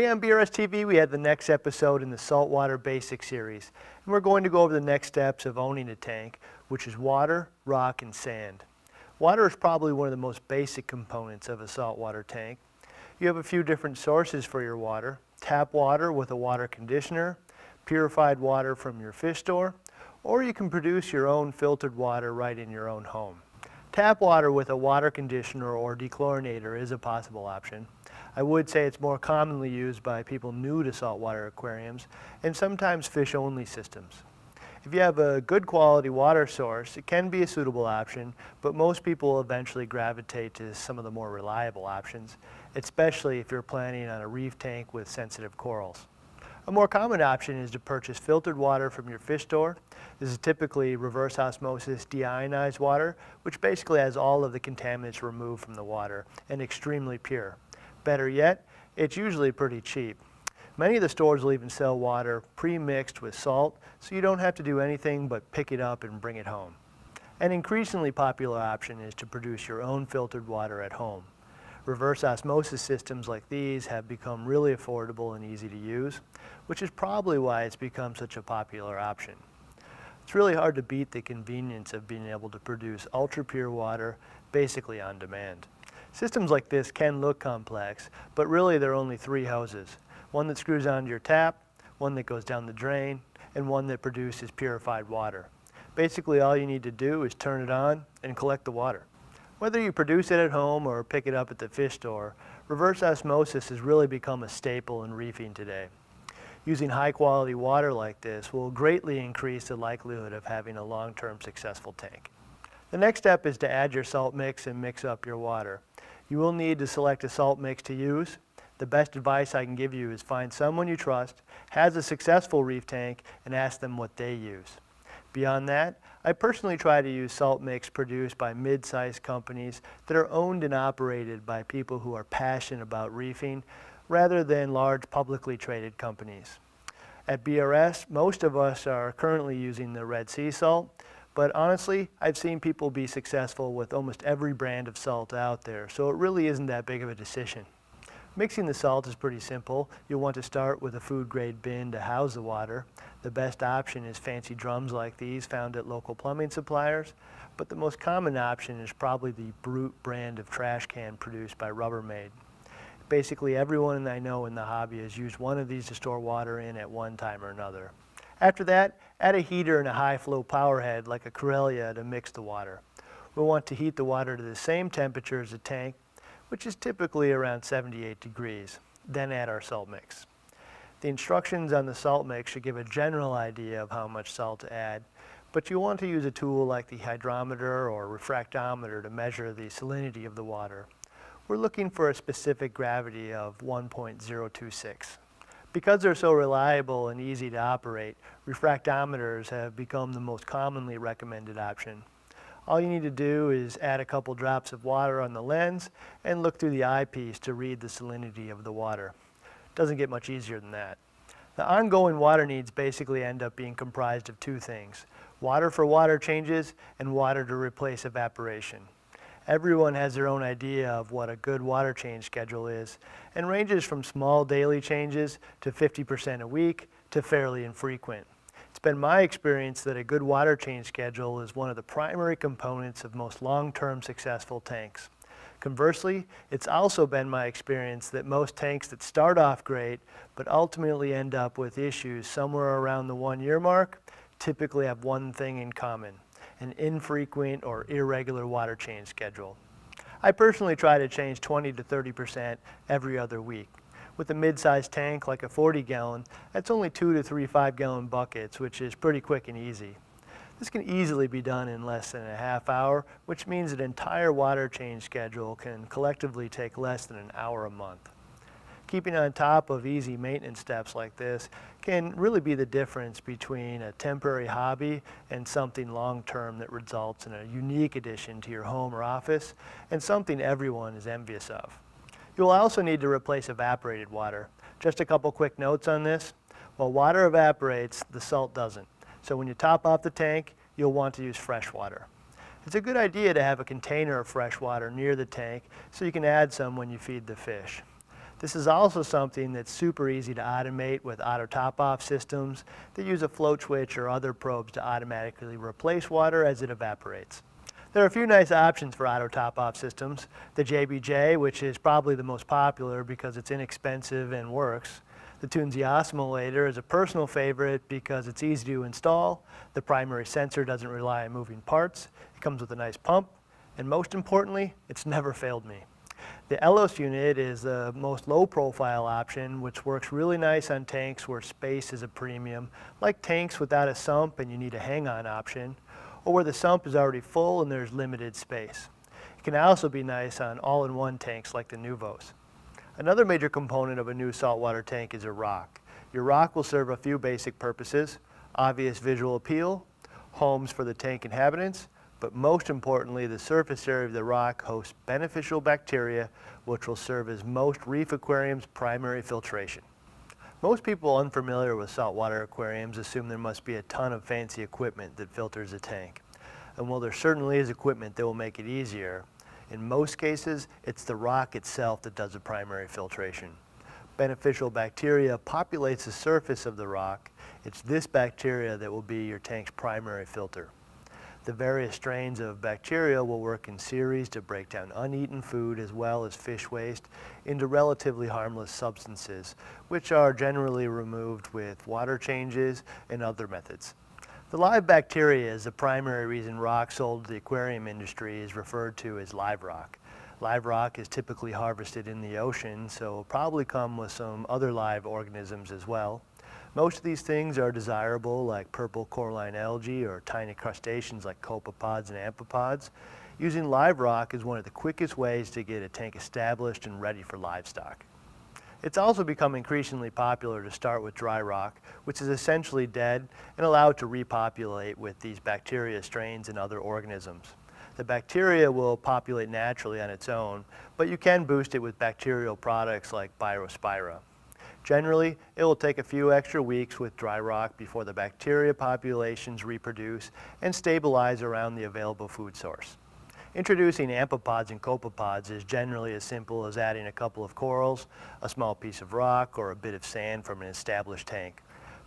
Today on BRS TV, we have the next episode in the Saltwater Basics series, and we're going to go over the next steps of owning a tank, which is water, rock, and sand. Water is probably one of the most basic components of a saltwater tank. You have a few different sources for your water, tap water with a water conditioner, purified water from your fish store, or you can produce your own filtered water right in your own home. Tap water with a water conditioner or dechlorinator is a possible option. I would say it's more commonly used by people new to saltwater aquariums and sometimes fish-only systems. If you have a good quality water source, it can be a suitable option, but most people will eventually gravitate to some of the more reliable options, especially if you're planning on a reef tank with sensitive corals. A more common option is to purchase filtered water from your fish store. This is typically reverse osmosis deionized water, which basically has all of the contaminants removed from the water and extremely pure. Better yet, it's usually pretty cheap. Many of the stores will even sell water pre-mixed with salt, so you don't have to do anything but pick it up and bring it home. An increasingly popular option is to produce your own filtered water at home. Reverse osmosis systems like these have become really affordable and easy to use, which is probably why it's become such a popular option. It's really hard to beat the convenience of being able to produce ultra-pure water basically on demand. Systems like this can look complex, but really there are only three hoses. One that screws onto your tap, one that goes down the drain, and one that produces purified water. Basically all you need to do is turn it on and collect the water. Whether you produce it at home or pick it up at the fish store, reverse osmosis has really become a staple in reefing today. Using high quality water like this will greatly increase the likelihood of having a long-term successful tank. The next step is to add your salt mix and mix up your water. You will need to select a salt mix to use. The best advice I can give you is find someone you trust, has a successful reef tank, and ask them what they use. Beyond that, I personally try to use salt mix produced by mid-sized companies that are owned and operated by people who are passionate about reefing rather than large publicly traded companies. At BRS, most of us are currently using the Red Sea salt, but honestly, I've seen people be successful with almost every brand of salt out there, so it really isn't that big of a decision. Mixing the salt is pretty simple. You'll want to start with a food grade bin to house the water. The best option is fancy drums like these found at local plumbing suppliers, but the most common option is probably the Brute brand of trash can produced by Rubbermaid. Basically everyone I know in the hobby has used one of these to store water in at one time or another. After that, add a heater and a high flow power head like a Koralia to mix the water. We'll want to heat the water to the same temperature as the tank, which is typically around 78 degrees. Then add our salt mix. The instructions on the salt mix should give a general idea of how much salt to add, but you want to use a tool like the hydrometer or refractometer to measure the salinity of the water. We're looking for a specific gravity of 1.026. Because they're so reliable and easy to operate, refractometers have become the most commonly recommended option. All you need to do is add a couple drops of water on the lens and look through the eyepiece to read the salinity of the water. Doesn't get much easier than that. The ongoing water needs basically end up being comprised of two things, water for water changes and water to replace evaporation. Everyone has their own idea of what a good water change schedule is and ranges from small daily changes to 50% a week to fairly infrequent. It's been my experience that a good water change schedule is one of the primary components of most long-term successful tanks. Conversely, it's also been my experience that most tanks that start off great but ultimately end up with issues somewhere around the one year mark typically have one thing in common an infrequent or irregular water change schedule. I personally try to change 20 to 30% every other week. With a mid-sized tank like a 40 gallon, that's only two to three 5 gallon buckets, which is pretty quick and easy. This can easily be done in less than a half hour, which means an entire water change schedule can collectively take less than an hour a month keeping on top of easy maintenance steps like this can really be the difference between a temporary hobby and something long-term that results in a unique addition to your home or office and something everyone is envious of. You'll also need to replace evaporated water. Just a couple quick notes on this. While water evaporates, the salt doesn't. So when you top off the tank, you'll want to use fresh water. It's a good idea to have a container of fresh water near the tank so you can add some when you feed the fish. This is also something that's super easy to automate with auto top-off systems that use a float switch or other probes to automatically replace water as it evaporates. There are a few nice options for auto top-off systems. The JBJ, which is probably the most popular because it's inexpensive and works. The Tunze Osmolator is a personal favorite because it's easy to install, the primary sensor doesn't rely on moving parts, it comes with a nice pump, and most importantly, it's never failed me. The Elos unit is the most low profile option, which works really nice on tanks where space is a premium, like tanks without a sump and you need a hang-on option, or where the sump is already full and there's limited space. It can also be nice on all-in-one tanks like the Nuvos. Another major component of a new saltwater tank is a rock. Your rock will serve a few basic purposes, obvious visual appeal, homes for the tank inhabitants, but most importantly, the surface area of the rock hosts beneficial bacteria, which will serve as most reef aquariums' primary filtration. Most people unfamiliar with saltwater aquariums assume there must be a ton of fancy equipment that filters a tank. And while there certainly is equipment that will make it easier, in most cases, it's the rock itself that does the primary filtration. Beneficial bacteria populates the surface of the rock. It's this bacteria that will be your tank's primary filter. The various strains of bacteria will work in series to break down uneaten food as well as fish waste into relatively harmless substances, which are generally removed with water changes and other methods. The live bacteria is the primary reason rock sold to the aquarium industry is referred to as live rock. Live rock is typically harvested in the ocean, so will probably come with some other live organisms as well. Most of these things are desirable like purple coralline algae or tiny crustaceans like copepods and amphipods. Using live rock is one of the quickest ways to get a tank established and ready for livestock. It's also become increasingly popular to start with dry rock, which is essentially dead, and allow it to repopulate with these bacteria strains and other organisms. The bacteria will populate naturally on its own, but you can boost it with bacterial products like Biospira. Generally, it will take a few extra weeks with dry rock before the bacteria populations reproduce and stabilize around the available food source. Introducing amphipods and copepods is generally as simple as adding a couple of corals, a small piece of rock, or a bit of sand from an established tank.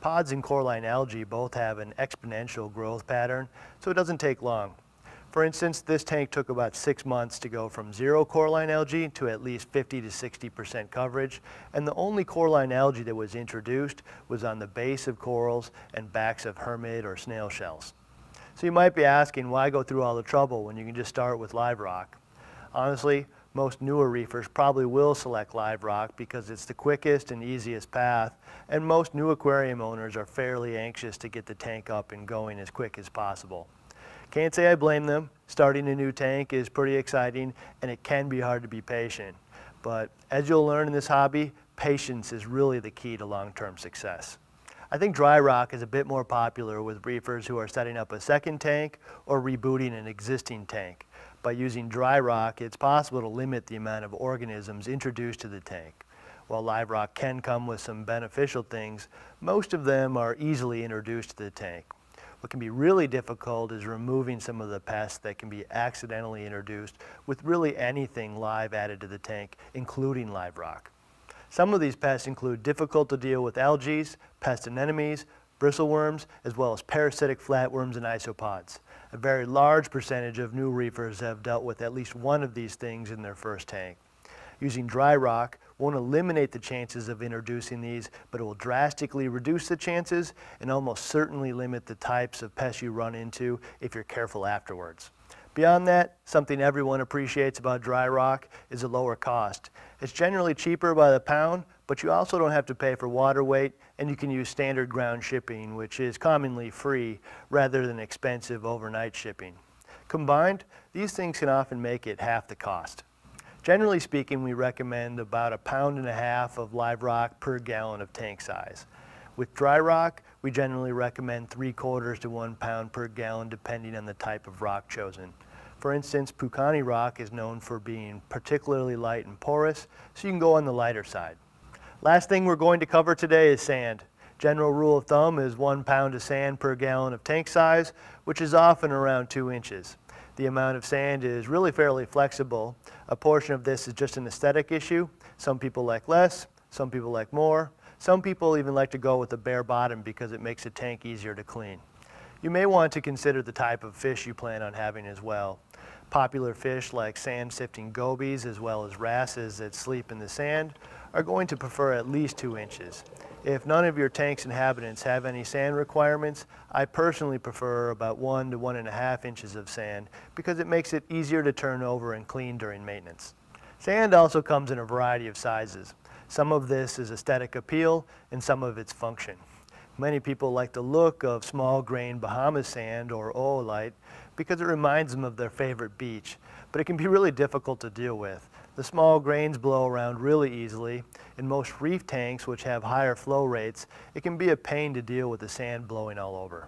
Pods and coralline algae both have an exponential growth pattern, so it doesn't take long. For instance, this tank took about six months to go from zero coralline algae to at least 50 to 60% coverage, and the only coralline algae that was introduced was on the base of corals and backs of hermit or snail shells. So you might be asking, why go through all the trouble when you can just start with live rock? Honestly, most newer reefers probably will select live rock because it's the quickest and easiest path, and most new aquarium owners are fairly anxious to get the tank up and going as quick as possible. Can't say I blame them. Starting a new tank is pretty exciting and it can be hard to be patient. But as you'll learn in this hobby, patience is really the key to long-term success. I think dry rock is a bit more popular with reefers who are setting up a second tank or rebooting an existing tank. By using dry rock, it's possible to limit the amount of organisms introduced to the tank. While live rock can come with some beneficial things, most of them are easily introduced to the tank. What can be really difficult is removing some of the pests that can be accidentally introduced with really anything live added to the tank, including live rock. Some of these pests include difficult to deal with algae, pest anemones, bristleworms, as well as parasitic flatworms and isopods. A very large percentage of new reefers have dealt with at least one of these things in their first tank. Using dry rock won't eliminate the chances of introducing these, but it will drastically reduce the chances and almost certainly limit the types of pests you run into if you're careful afterwards. Beyond that, something everyone appreciates about dry rock is a lower cost. It's generally cheaper by the pound, but you also don't have to pay for water weight and you can use standard ground shipping, which is commonly free rather than expensive overnight shipping. Combined, these things can often make it half the cost. Generally speaking, we recommend about a pound and a half of live rock per gallon of tank size. With dry rock, we generally recommend three quarters to one pound per gallon depending on the type of rock chosen. For instance, Pukani rock is known for being particularly light and porous, so you can go on the lighter side. Last thing we're going to cover today is sand. General rule of thumb is one pound of sand per gallon of tank size, which is often around two inches. The amount of sand is really fairly flexible. A portion of this is just an aesthetic issue. Some people like less, some people like more. Some people even like to go with a bare bottom because it makes the tank easier to clean. You may want to consider the type of fish you plan on having as well. Popular fish like sand-sifting gobies as well as wrasses that sleep in the sand are going to prefer at least two inches. If none of your tank's inhabitants have any sand requirements, I personally prefer about one to one and a half inches of sand because it makes it easier to turn over and clean during maintenance. Sand also comes in a variety of sizes. Some of this is aesthetic appeal and some of its function. Many people like the look of small grain Bahamas sand or oolite because it reminds them of their favorite beach, but it can be really difficult to deal with. The small grains blow around really easily. In most reef tanks, which have higher flow rates, it can be a pain to deal with the sand blowing all over.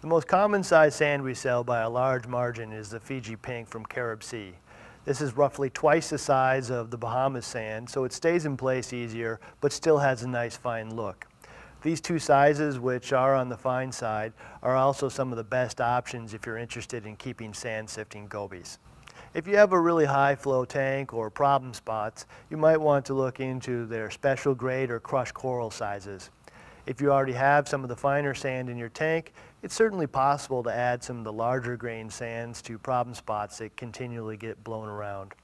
The most common size sand we sell by a large margin is the Fiji Pink from Carib Sea. This is roughly twice the size of the Bahamas sand, so it stays in place easier, but still has a nice fine look. These two sizes, which are on the fine side, are also some of the best options if you're interested in keeping sand sifting gobies. If you have a really high flow tank or problem spots, you might want to look into their special grade or crushed coral sizes. If you already have some of the finer sand in your tank, it's certainly possible to add some of the larger grain sands to problem spots that continually get blown around.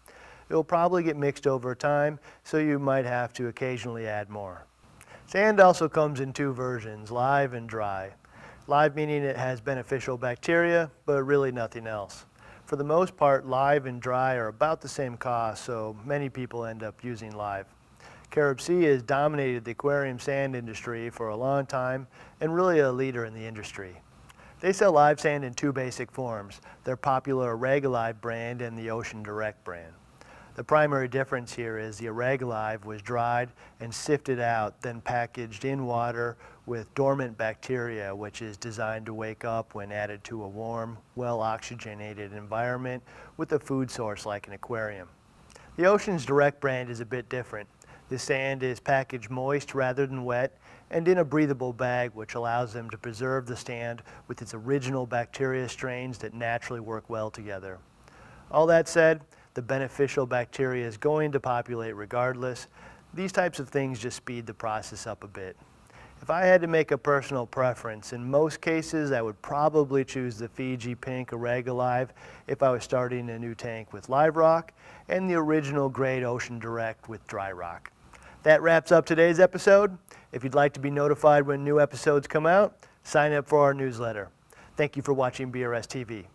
It will probably get mixed over time, so you might have to occasionally add more. Sand also comes in two versions, live and dry. Live meaning it has beneficial bacteria, but really nothing else. For the most part, live and dry are about the same cost, so many people end up using live. Carib Sea has dominated the aquarium sand industry for a long time and really a leader in the industry. They sell live sand in two basic forms, their popular Arag-Alive brand and the Ocean Direct brand. The primary difference here is the Arag-Alive was dried and sifted out, then packaged in water with dormant bacteria, which is designed to wake up when added to a warm, well-oxygenated environment with a food source like an aquarium. The Ocean's Direct brand is a bit different. The sand is packaged moist rather than wet and in a breathable bag which allows them to preserve the sand with its original bacteria strains that naturally work well together. All that said, the beneficial bacteria is going to populate regardless. These types of things just speed the process up a bit. If I had to make a personal preference, in most cases I would probably choose the Fiji Pink Arag-Alive if I was starting a new tank with live rock and the original Great Ocean Direct with dry rock. That wraps up today's episode. If you'd like to be notified when new episodes come out, sign up for our newsletter. Thank you for watching BRS TV.